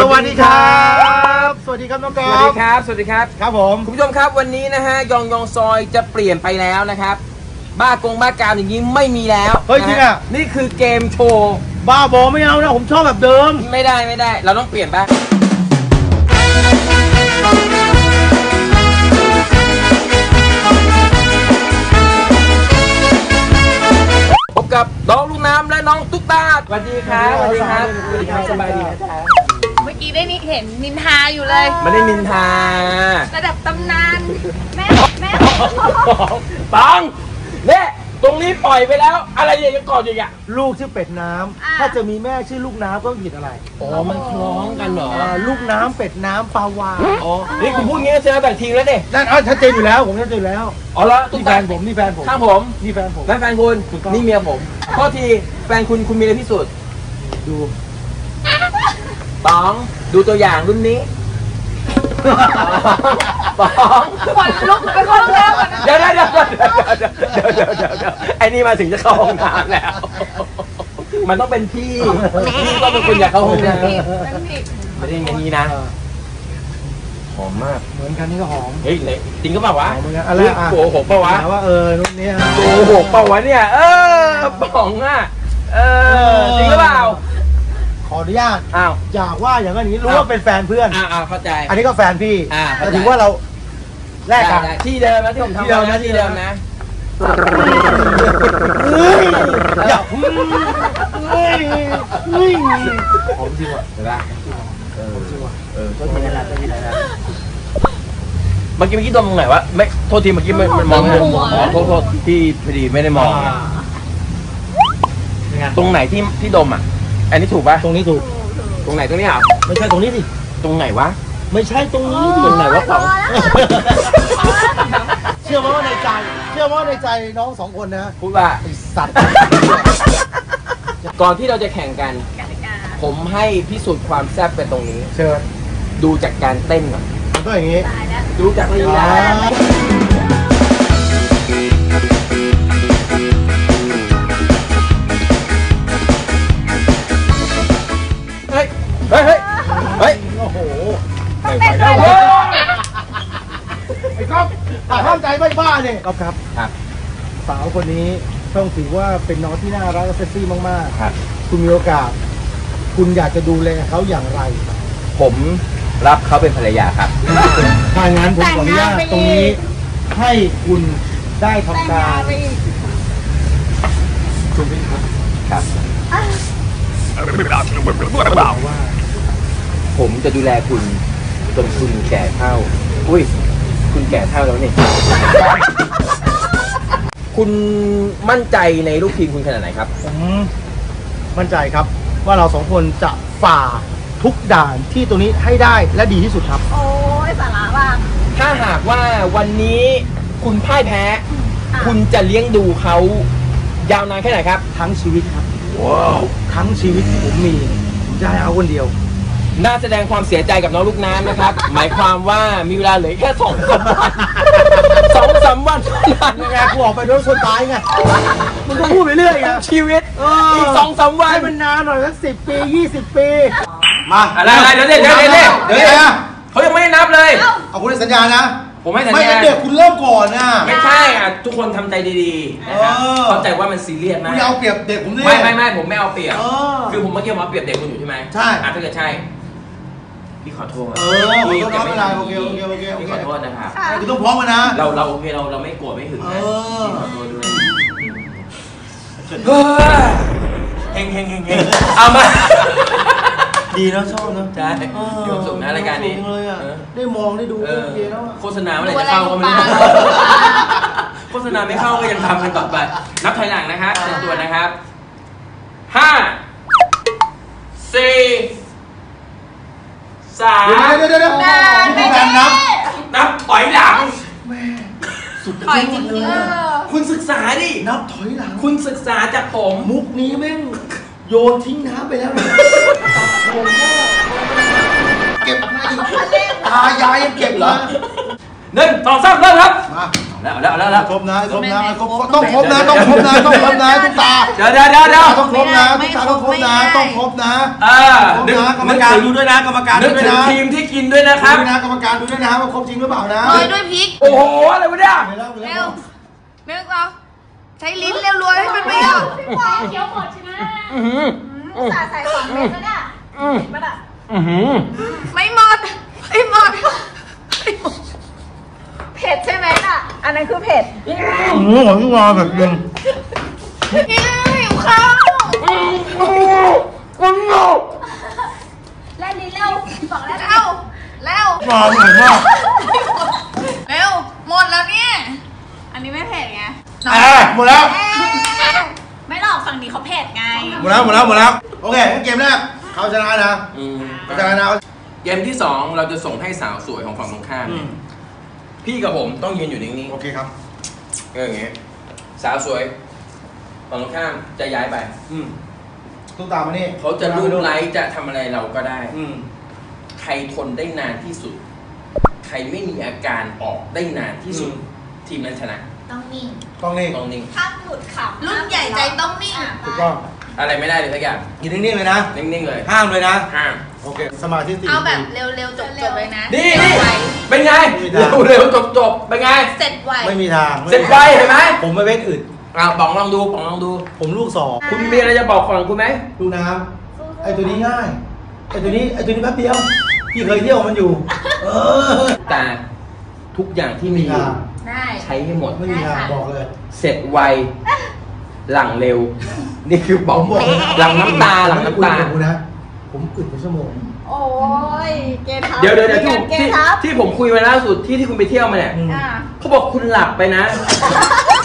สวัสดีครับ สวัสดีครับน้องกสอวัสดีล์ฟครับ สวัสดีครับ ครับผม คุณผู้ชมครับวันนี้นะฮะยองยองซอยจะเปลี่ยนไปแล้วนะครับ บ้ากงบ้ากามอย่างนี้ไม่มีแล้วเฮ้ยจริงอะนฮนี่คือเกมโชว์ บ้าบอไม่เอานะผมชอบแบบเดิม ไม่ได้ไม่ได้ เราต้องเปลี่ยนบ้างพบกับน้องลูกน้ำและน้องตุ๊กตาสวัสดีครับสวัสดีครับสวัสดีครับสบายดีนะจ๊ะเมื่อกี้ ได้นี่เห็นนินทาอยู่เลยไม่ได้นินทาระดับตำนานแม่แม่ปังเนี่ยตรงนี้ปล่อยไปแล้ว อะไรอย่างยังก่อนอยู่อะลูกชื่อเป็ดน้ำถ้าจะมีแม่ชื่อลูกน้ำก็ผิดอะไรอ๋อมันคล้องกันเหรอ อ่าลูกน้ำเป็ดน้ำปลาวานอ๋อ นี่คุณพูดงี้แสดงแบ่งทีมแล้วดินั่นเอาชัดเจนอยู่แล้วผมชัดเจนอยู่แล้วอ๋อแล้วตุ๊นี่กแฟตานผมนี่แฟนผมข้างผมนี่แฟนผมนั่นแฟนคุณ ถูกต้อง นี่เมียผมข้อทีแฟนคุณคุณมีอะไรพิสูจน์ดู ตองดูตัวอย่างรุ่นนี้ตองขวัญลุกไปเข้าห้องน้ำก่อนนะ เดี๋ยวเดี๋ยวเดี๋ยวเดี๋ยวเดี๋ยวเดี๋ยวเดี๋ยวไอ้นี่มาถึงจะเข้าห้องน้ำแล้ว มันต้องเป็นพี่พี่ก็เป็นคนอยากเข้าห้องน้ำผิดเป็นผิดไม่ได้อย่างนี้นะเออหอมมาก เหมือนกันนี่ก็หอมเฮ้ยเลยจริงก็เปล่าวะหอมเหมือนกันอะไรอะโกหกเปล่าวะหาว่าเออรุ่นเนี้ยโกหกเปล่าวะเนี่ย เออป๋องอะเออจริงหรือเปล่า ขออนุญาตอ้าว อยากว่าอย่างนั้นอย่างนี้รู้อ้าว ว่าเป็นแฟนเพื่อน อ่าอ่าเข้าใจ อันนี้ก็แฟนพี่อ่าแต่ถือว่าเราแลกกัน ได้ได้ที่เดิมนะที่ผมทำที่เดิมนะที่เดิมนะ เฮ้ยอย่าเพิ่งเฮ้ยเฮ้ยหอมจริงว่ะเห็นปะเออจริงว่ะเออโทษทีนะโทษทีนะเมื่อกี้เมื่อกี้ดมตรงไหนวะไม่โทษทีเมื่อกี้มันมันมองไม่เห็นอ๋อโทษโทษที่พอดีไม่ได้มองยังไงตรงไหนที่ที่ดมอะ อันนี้ถูกปะตรงนี้ถูก ตรงไหนตรงนี้อะไม่ใช่ตรงนี้สิ ตรงไหนวะ ไม่ใช่ตรงนี้ดิตรงไหนวะป๋องเชื่อไหมว่าในใจ เชื่อไหมว่าในใจน้องสองคนนะพูดว่าไอสัตว์ ก่อนที่เราจะแข่งกัน กติกาผมให้พิสูจน์ความแซ่บไปตรงนี้ เชิญดูจากการเต้นก่อนมันก็อย่างนี้ ตายแล้ว ดูจากลีลาเเฮ้ยเฮ้ยเฮ้ยโอ้โหต้องเต้นไอ้ด้วยก๊อฟห้ามใจไม่บ้าเนี่ยก๊อฟครับ ครับ สาวคนนี้ต้องถือว่าเป็นน้องที่น่ารักและเซ็กซี่มากครับ ๆ คุณมีโอกาส คุณอยากจะดูแลเขาอย่างไร ผมรับเขาเป็นภรรยาครับ ถ้างั้นผมขออนุญาตตรงนี้ให้คุณได้แต่งทำกางารนไปอีกคุณพิทักษ์ครับ ว่า ผมจะดูแลคุณจนคุณแก่เท่า อุ้ย คุณแก่เท่าแล้วนี่ คุณมั่นใจในลูกทีมคุณขนาดไหนครับ ผมมั่นใจครับ ว่าเราสองคนจะฝ่าทุกด่านที่ตรงนี้ให้ได้และดีที่สุดครับ โอ้ยสาระว่างถ้าหากว่าวันนี้คุณพ่ายแพ้อะคุณจะเลี้ยงดูเขายาวนานแค่ไหนครับ ทั้งชีวิตครับทั้งชีวิตที่ผมมีผมจะให้เอาคนเดียว น่าแสดงความเสียใจกับน้องลูกน้ำนะครับ หมายความว่ามีเวลาเหลือแค่สองสามวันสองสามวันเท่านั้นยังไงกูออกไปโดนคนตายไง มันก็พูดไปเรื่อยไงชีวิตเอออีอีกสองสามวันให้มันนานหน่อยสักสิบปียี่สิบปี มาอะไรอะไรเดี๋ยวเดี๋ยวเดี๋ยวเดี๋ยวเดี๋ยวเดี๋ยวนะเขายังไม่ได้นับเลย เอาคุณให้สัญญานะ ผมให้สัญไม่ญางั้นเดี๋ยวคุณเริ่มก่อนนะ ไม่ใช่อะทุกคนทำใจดีๆนะครับเออ เข้าใจว่ามันซีเรียสคุมาณกอย่าเอาเปรียบเด็กผมดิ ไม่ไม่ไม่ผมไม่เอาเปรียบเออคือผมเมื่อกี้ผมเอาเปรียบเด็กคุณอยู่ใช่ไหมใช่ อะถ้าเกิดใช่ พี่ขอโทษเออขอโทษนะไม่เป็นไรโอเคโอเคโอเคโอเค พี่ขอโทษนะครับ ค่ะ คุณต้องพร้อมกันนะ เราเราโอเคเราเราไม่โกรธไม่หึงนะเออ พี่ขอโทษด้วยเฮ้ยเฮงเฮงเฮงเฮงเอามา ดีนะชอบนะใช่มีความสุขนะรายการนี้มีความสุขเลยอะเออ ได้มองได้ดูเอก็อโอเคแล้วอะ โฆษณาเมื่อไหร่จะเข้าก็ไม่รู้ดูอะไรอยู่ปะโฆษณาไม่เข้าก็ยังทำกันต่อไป นับถอยหลังนะครับเตรียมตัวนะครับห้าสี่ สามเดี๋ยวเดี๋ยวเดี๋ยวเดี๋ยวนานนี่ไม่คือได้การนับนับถอยหลังสุดถอยยจอดเลริงๆเอยอคุณศึกษาดิ นับถอยหลัง คุณศึกษาจากผม มุกนี้แม่งโยนทิ้งน้ำไปแล้วนะผมก็เก็บไม่อยู่ตายายยังเก็บเหรอหนึ่งสองสามเริ่มครับมาเอา แล้วแล้วแล้วแล้วครบนะครบนะครบต้องครบนะต้องครบนะต้องครบนะทุกตาเดี๋ยวเดี๋ยวเดี๋ยวเดี๋ยวต้องครบนะทุกตาต้องครบนะต้องครบนะอ่าครบนึกนะกรรมการดูด้วยนะกรรมการนึดูกด้วยถึงนะทีมที่กินด้วยนะคดูรับด้วยนะกรรมการดูด้วยนะว่าครบจริงหรือเปล่านะโรยด้วยพริกโอ้โหอะไรวะเนี่ยไปแล้วไปเร็แล้ววเร็วเราใช้ลิ้นเร็วรวยให้มันเปรี้ยวเคี้ยวหมดใช่ไหมอื้อหือสาใส่สองเม็ดแล้วเนี่ยอื้อมันอะอื้อหือไม่หมดไม่หมดไม่หมด เผ็ดใช่ไหมน่ะ อันนั้นคือเผ็ดอืมหวานที่วาแบบยังหิวข้าวแล่นลิ้นเร็วบอกแล้วเร็วเร็ววาอร่อยมากเร็วหมดแล้วเนี่ย อันนี้ไม่เผ็ดไงอ่าหมดแล้วเอ๊ะไม่หรอกฝั่งนี้เขาเผ็ดไง หมดแล้วหมดแล้วหมดแล้ว โอเคงั้นเกมแรกเขาชนะนะอืมเขาชนะนะเกมที่สองเราจะส่งให้สาวสวยของฝั่งตรงข้ามอืม พี่กับผมต้องยืนอยู่นิ่งโอเคครับ ๆเอออย่างเงี้ยสาวสวยฝั่งตรงข้ามจะย้ายไป อืมตุ๊กตามานี่เขาจะรูปไลค์จะทำอะไรเราก็ได้ อืมใครทนได้นานที่สุด ใครไม่มีอาการออกได้นานที่สุด ทีมนั้นชนะต้องนิ่งต้องนี่ต้องนิ่งห้ามหลุดขำรุ่นใหญ่ใจต้องนิ่ง ถูกต้องอะไรไม่ได้เลยสักอย่างกินนิ่งๆเลยนะนิ่งๆเลย ห้ามเลยนะห้าม โอเค สมาธิสี่เอาแบบเร็วๆจบๆเลยนะนี่นี่ ไวเป็นไงไม่ได้เร็วเร็วจบจบๆเป็นไง เสร็จไว ไม่มีทางม่มีเสร็จไวเห็นไหมผมไม่เว้นอึด อ่าป๋องลองดูป๋องลองดู ผมลูกสองคุณมีอะไรจะบอกฝั่งคุณไหม ดูน้ำไอ้ตัวนี้ง่ายไอ้ตัวนี้ไอ้ตัวนี้แป๊บเดียวพี่เคยเที่ยวมันอยู่ เออแต่ทุกอย่างที่มีอยู่ได้ ใช้ให้หมด ไม่มีทางบอกเลย เสร็จไว หลังเร็ว นี่คือป๋องผมบอกเลยนะหลังน้ำตาหลังน้ำตาผมนะ ผมอึดเป็นชั่วโมง โอ้ยเกณฑ์ทับเดี๋ยวเดี๋ยวเดี๋ยวที่ผมเกที่ณฑ์ทับที่ผมคุยมาล่าสุดที่ที่คุณไปเที่ยวมาเนี่ยอืม อะเขาบอกคุณหลับไปนะ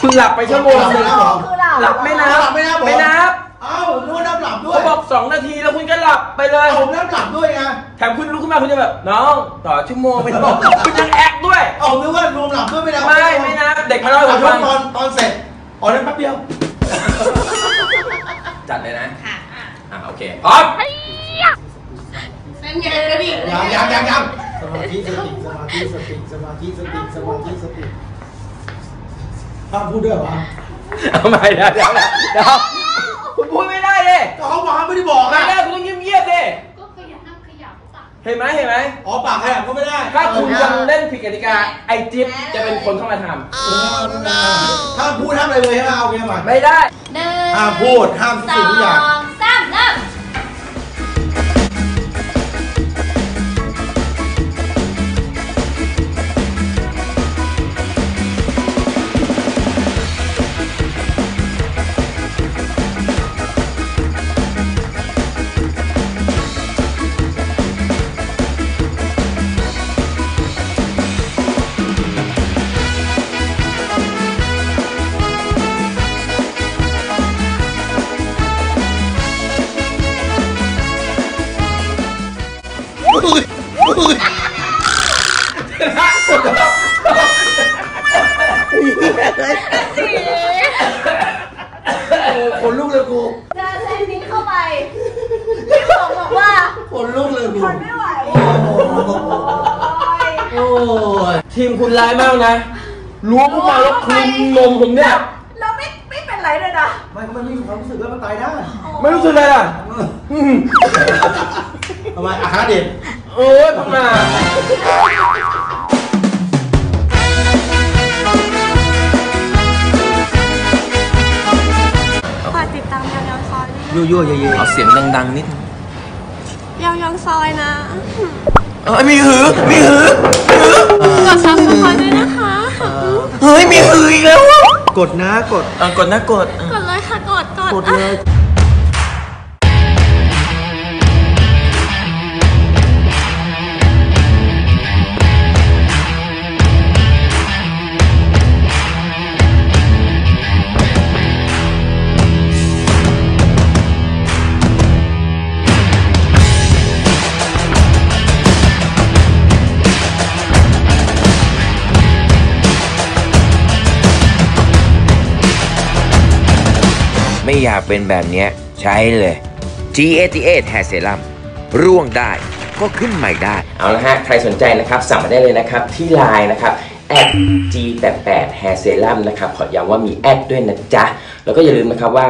คุณหลับไปชั่วโมงหนึงหลับเหรอคือเราหลับไม่นับหลับไม่นับเหรอ ไม่นับเอ้าผมนึกว่าน้ำหลับด้วยเขาบอกสองนาทีแล้วคุณก็หลับไปเลยเอาผมน้ำหลับด้วยไงแถมคุณลุกขึ้นมาคุณจะแบบน้องต่อชั่วโมงไม่ต้องคุณยังแอคด้วย เอาผมนึกว่ารวมหลับด้วยไม่ได้ไม่ไม่นับเด็กมาเล่าให้ตผอนมฟังตอนตอนเสร็จอ๋อนั่นแป๊บเดียว จัดเลยนะ ค่ะอะโอเคพร้อม นั่นไงกระดิ่งยังยังยังยังสมาธิสติสมาธิสติสมาธิสติสมาธิสติห้ามพูดด้วยเอเอาใหม่เดี๋ยวเดี๋ยวเดี๋ยวคุณพูดไม่ได้เลยก็เขาบอกไม่ได้บอกไม่อะได้คุณต้องเงียบๆดิก็ขยับนั่งขยับปากเห็นไหมเห็นไหมอ๋อปากขยับก็ไม่ได้ถ้าคุณยังเล่นผิดกติกาไอจิ๊บจะเป็นคนเข้ามาทห้ามพูดห้ามอะไรเลยใช่ไหมเอาเงี้ยมาำไม่ได้หนึ่งห้ามพูดห้ามทุกสิ่งทุกอย่างอง คนลุกเลยกูเดินเส้นนี้เข้าไปพี่บอกบอกว่าคนลุกเลยกูทนไม่ไหวโอ้โหโอ้ยโอ้ยทีมคุณร้ายมากนะล้วงเข้ามาแล้วคลุมนมผมเนี่ย เราไม่ไม่เป็นไรเลยนะไม่ก็มันไม่มีความรู้สึกว่ามันตายได้ไม่รู้สึกเลยอะ อืมทำไมอาคาเด็ดโอ้ยพังมาฝากติดตามยองยองซอยด้วยยั่วยั่วเย่เอาเสียงดังๆนิดยองยองซอยนะเอ้ยมีหือ มีหือ กดซับสไครต์ด้วยนะคะ เฮ้ย มีหืออีกแล้วกดนะกดอะกดนะกด กดเลยค่ะ กดกด กดเลย ไม่อยากเป็นแบบนี้ใช้เลย G88 Hair Serum ร่วงได้ก็ขึ้นใหม่ได้ เอาละฮะ ใครสนใจนะครับ สั่งมาได้เลยนะครับ ที่ไลน์นะครับ G88 Hair Serum นะครับ ขอย้ำว่ามีแอดด้วยนะจ๊ะ แล้วก็อย่าลืมนะครับว่า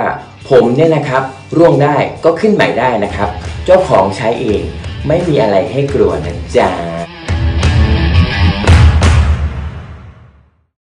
ผมเนี่ยนะครับ ร่วงได้ก็ขึ้นใหม่ได้นะครับ เจ้าของใช้เองไม่มีอะไรให้กลัวนะจ๊ะ